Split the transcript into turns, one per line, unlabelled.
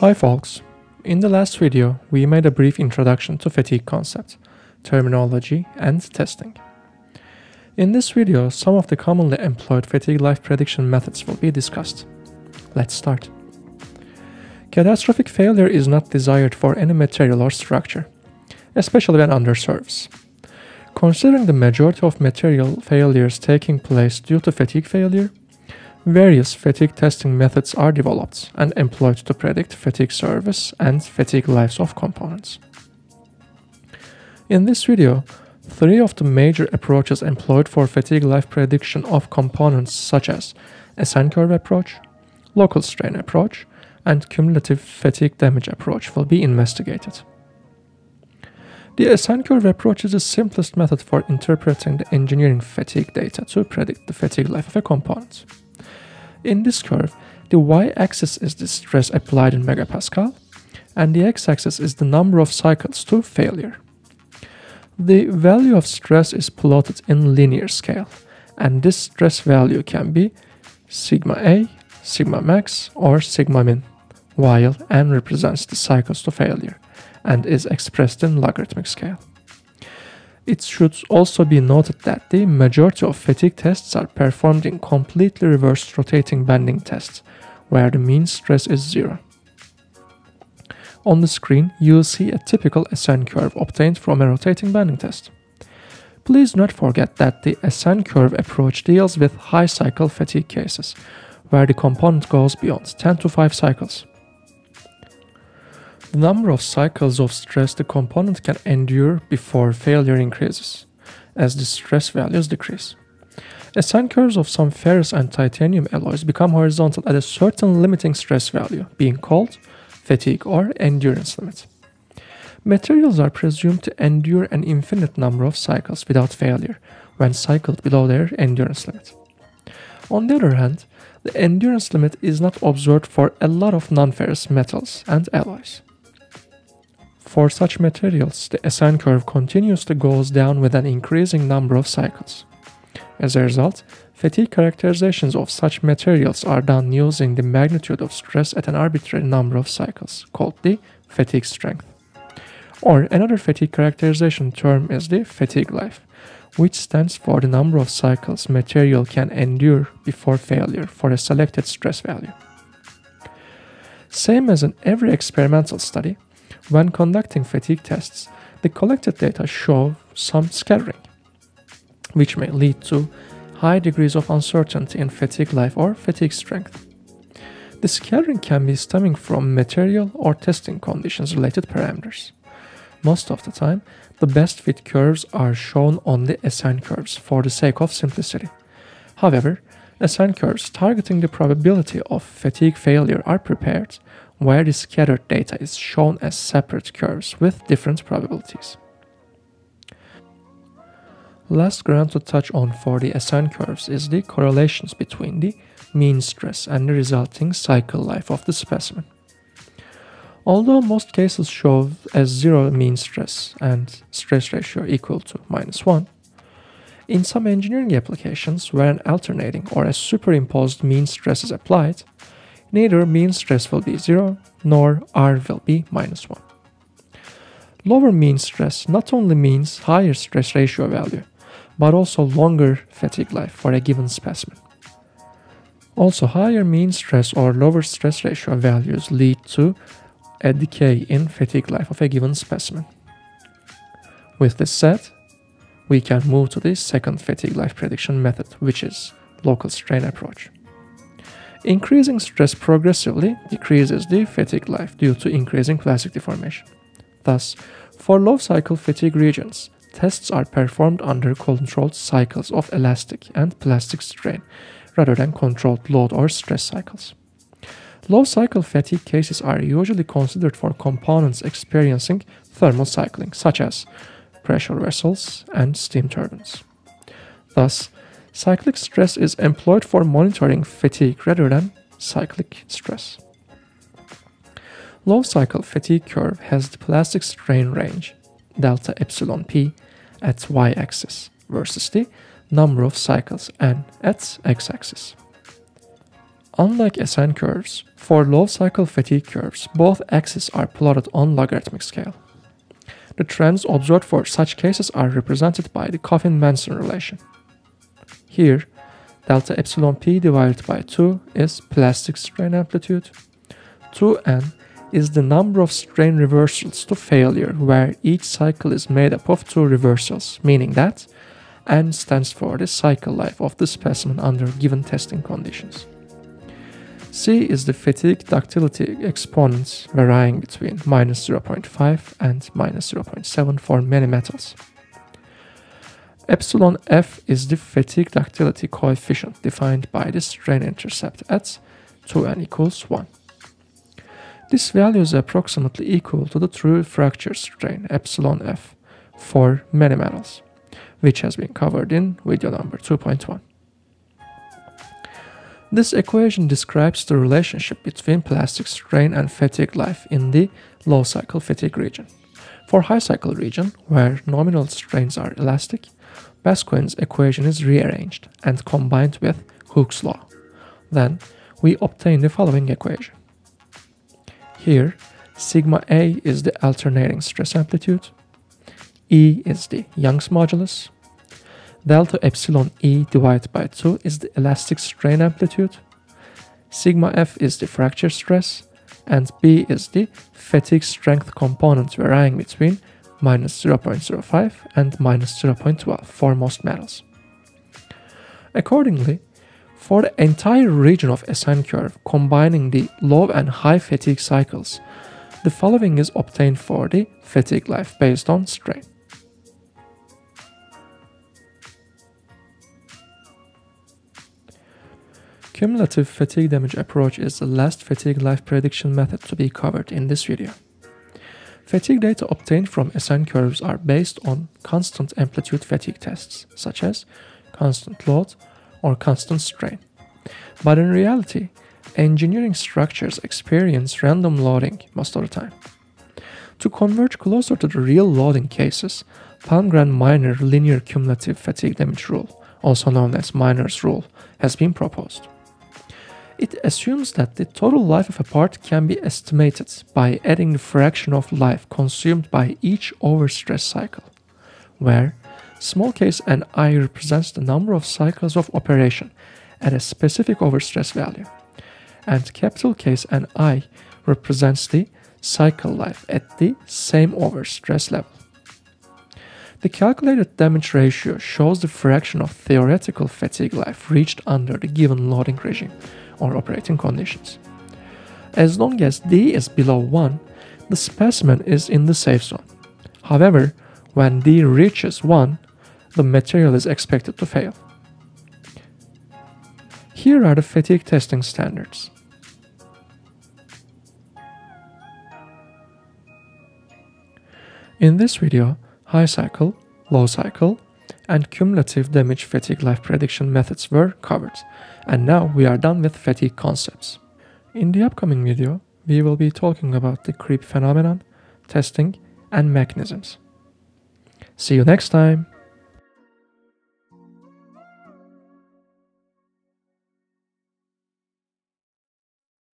Hi folks, in the last video we made a brief introduction to fatigue concept, terminology and testing. In this video some of the commonly employed fatigue life prediction methods will be discussed. Let's start. Catastrophic failure is not desired for any material or structure, especially when under service. Considering the majority of material failures taking place due to fatigue failure, various fatigue testing methods are developed and employed to predict fatigue service and fatigue lives of components. In this video, three of the major approaches employed for fatigue life prediction of components such as SN curve approach, local strain approach, and cumulative fatigue damage approach will be investigated. The SN curve approach is the simplest method for interpreting the engineering fatigue data to predict the fatigue life of a component. In this curve, the y-axis is the stress applied in megapascal, and the x-axis is the number of cycles to failure. The value of stress is plotted in linear scale, and this stress value can be sigma a, sigma max, or sigma min while n represents the cycles to failure and is expressed in logarithmic scale. It should also be noted that the majority of fatigue tests are performed in completely reversed rotating bending tests, where the mean stress is zero. On the screen, you will see a typical SN curve obtained from a rotating bending test. Please not forget that the SN curve approach deals with high cycle fatigue cases, where the component goes beyond 10 to 5 cycles. The number of cycles of stress the component can endure before failure increases, as the stress values decrease. SN curves of some ferrous and titanium alloys become horizontal at a certain limiting stress value, being called fatigue or endurance limit. Materials are presumed to endure an infinite number of cycles without failure when cycled below their endurance limit. On the other hand, the endurance limit is not observed for a lot of non-ferrous metals and alloys. For such materials, the SN curve continuously goes down with an increasing number of cycles. As a result, fatigue characterizations of such materials are done using the magnitude of stress at an arbitrary number of cycles, called the fatigue strength. Or another fatigue characterization term is the fatigue life, which stands for the number of cycles material can endure before failure for a selected stress value. Same as in every experimental study, when conducting fatigue tests, the collected data show some scattering, which may lead to high degrees of uncertainty in fatigue life or fatigue strength. The scattering can be stemming from material or testing conditions related parameters. Most of the time, the best fit curves are shown on the SN curves for the sake of simplicity. However, SN curves targeting the probability of fatigue failure are prepared where the scattered data is shown as separate curves with different probabilities. Last ground to touch on for the SN curves is the correlations between the mean stress and the resulting cycle life of the specimen. Although most cases show as zero mean stress and stress ratio equal to minus 1, in some engineering applications where an alternating or a superimposed mean stress is applied, neither mean stress will be 0 nor R will be minus 1. Lower mean stress not only means higher stress ratio value, but also longer fatigue life for a given specimen. Also, higher mean stress or lower stress ratio values lead to a decay in fatigue life of a given specimen. With this said, we can move to the second fatigue life prediction method, which is local strain approach. Increasing stress progressively decreases the fatigue life due to increasing plastic deformation. Thus, for low cycle fatigue regions, tests are performed under controlled cycles of elastic and plastic strain rather than controlled load or stress cycles. Low cycle fatigue cases are usually considered for components experiencing thermal cycling, such as pressure vessels and steam turbines. Thus, Cyclic stress is employed for monitoring fatigue rather than cyclic stress. Low cycle fatigue curve has the plastic strain range, delta epsilon p, at y-axis versus the number of cycles n at x-axis. Unlike SN curves, for low cycle fatigue curves, both axes are plotted on logarithmic scale. The trends observed for such cases are represented by the Coffin-Manson relation. Here, delta epsilon p divided by 2 is plastic strain amplitude, 2n is the number of strain reversals to failure where each cycle is made up of two reversals, meaning that n stands for the cycle life of the specimen under given testing conditions. C is the fatigue ductility exponent varying between minus 0.5 and minus 0.7 for many metals. Epsilon f is the fatigue ductility coefficient defined by the strain intercept at 2n equals 1. This value is approximately equal to the true fracture strain epsilon f for many metals, which has been covered in video number 2.1. This equation describes the relationship between plastic strain and fatigue life in the low cycle fatigue region. For high cycle region, where nominal strains are elastic, Basquin's equation is rearranged and combined with Hooke's law. Then we obtain the following equation. Here, sigma A is the alternating stress amplitude, E is the Young's modulus, delta epsilon E divided by 2 is the elastic strain amplitude, sigma F is the fracture stress, and B is the fatigue strength component varying between minus 0.05 and minus 0.12 for most metals. Accordingly, for the entire region of SN curve combining the low and high fatigue cycles, the following is obtained for the fatigue life based on strain. Cumulative fatigue damage approach is the last fatigue life prediction method to be covered in this video. Fatigue data obtained from SN curves are based on constant amplitude fatigue tests, such as constant load, or constant strain. But in reality, engineering structures experience random loading most of the time. To converge closer to the real loading cases, Palmgren-Miner linear cumulative fatigue damage rule, also known as Miner's rule, has been proposed. It assumes that the total life of a part can be estimated by adding the fraction of life consumed by each overstress cycle, where Small case and i represents the number of cycles of operation at a specific overstress value, and capital case and i represents the cycle life at the same overstress level. The calculated damage ratio shows the fraction of theoretical fatigue life reached under the given loading regime or operating conditions. As long as D is below 1, the specimen is in the safe zone. However, when D reaches 1, the material is expected to fail. Here are the fatigue testing standards. In this video, high cycle, low cycle, and cumulative damage fatigue life prediction methods were covered, and now we are done with fatigue concepts. In the upcoming video, we will be talking about the creep phenomenon, testing, and mechanisms. See you next time!